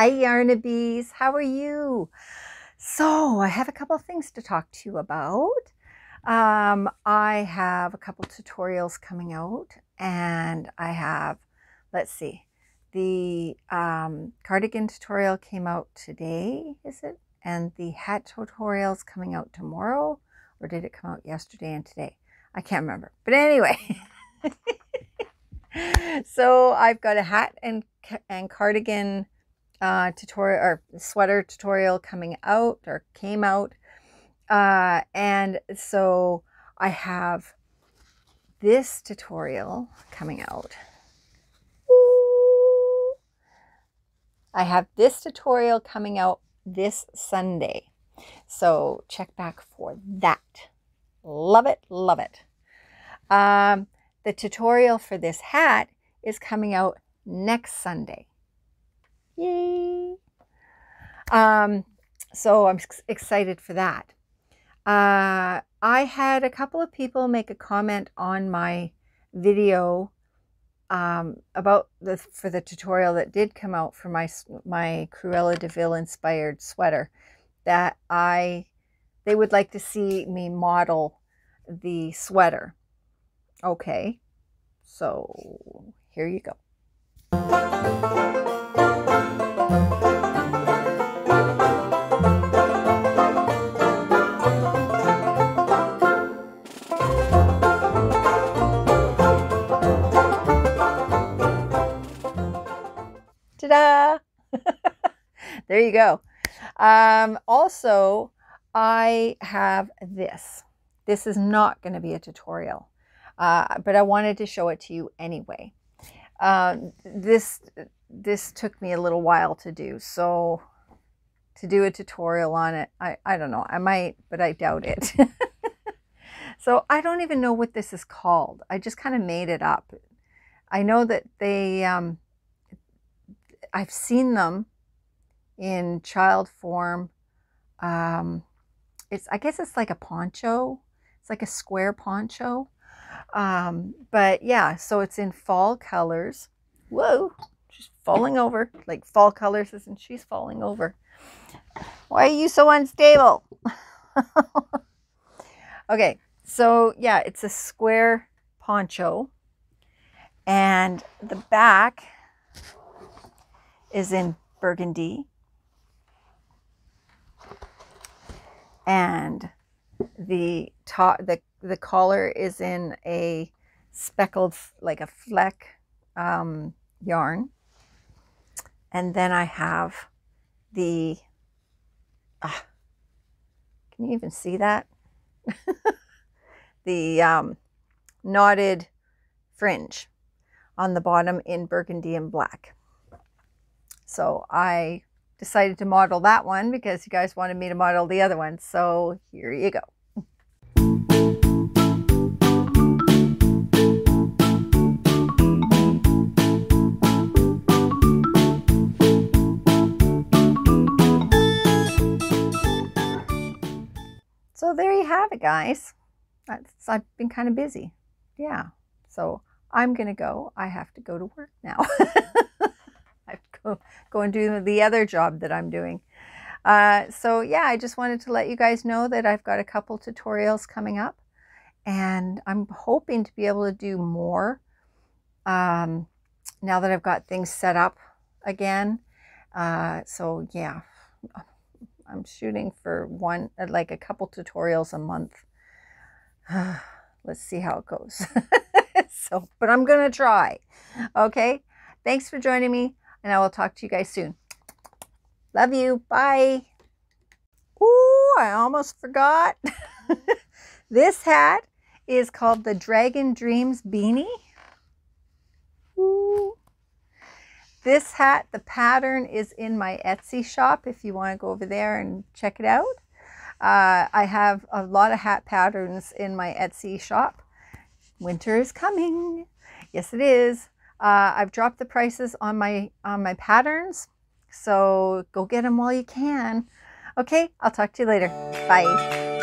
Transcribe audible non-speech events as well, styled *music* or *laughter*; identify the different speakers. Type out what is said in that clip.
Speaker 1: Hi, Yarnabees. How are you? So, I have a couple of things to talk to you about. Um, I have a couple tutorials coming out, and I have, let's see, the um, cardigan tutorial came out today, is it? And the hat tutorial is coming out tomorrow, or did it come out yesterday and today? I can't remember. But anyway. *laughs* so I've got a hat and and cardigan uh, tutorial or sweater tutorial coming out or came out. Uh, and so I have this tutorial coming out. I have this tutorial coming out this Sunday. So check back for that. Love it, love it. Um, the tutorial for this hat is coming out next Sunday. Yay! Um, so I'm excited for that. Uh, I had a couple of people make a comment on my video um, about the for the tutorial that did come out for my my Cruella de Vil inspired sweater that I they would like to see me model the sweater. Okay, so here you go. There you go. Um, also, I have this. This is not going to be a tutorial, uh, but I wanted to show it to you anyway. Uh, this this took me a little while to do, so to do a tutorial on it, I, I don't know. I might, but I doubt it. *laughs* so I don't even know what this is called. I just kind of made it up. I know that they, um, I've seen them in child form. Um, it's, I guess it's like a poncho. It's like a square poncho. Um, but yeah, so it's in fall colors. Whoa, she's falling over. Like fall colors, isn't she's falling over. Why are you so unstable? *laughs* okay, so yeah, it's a square poncho. And the back is in burgundy. And the the the collar is in a speckled like a fleck um, yarn. And then I have the ah, can you even see that? *laughs* The um, knotted fringe on the bottom in burgundy and black. So I decided to model that one because you guys wanted me to model the other one so here you go So there you have it, guys. That's, I've been kind of busy. Yeah. So I'm going to go. I have to go to work now. *laughs* Go, go and do the other job that I'm doing. Uh, so yeah, I just wanted to let you guys know that I've got a couple tutorials coming up and I'm hoping to be able to do more um, now that I've got things set up again. Uh, so yeah, I'm shooting for one, uh, like a couple tutorials a month. *sighs* Let's see how it goes. *laughs* so, but I'm going to try. Okay. Thanks for joining me, and I will talk to you guys soon. Love you. Bye. Ooh, I almost forgot. *laughs* this hat is called the Dragon Dreams Beanie. Ooh. This hat, the pattern is in my Etsy shop if you want to go over there and check it out. Uh, I have a lot of hat patterns in my Etsy shop. Winter is coming. Yes, it is. Uh, I've dropped the prices on my on my patterns, so go get them while you can. Okay, I'll talk to you later. Bye.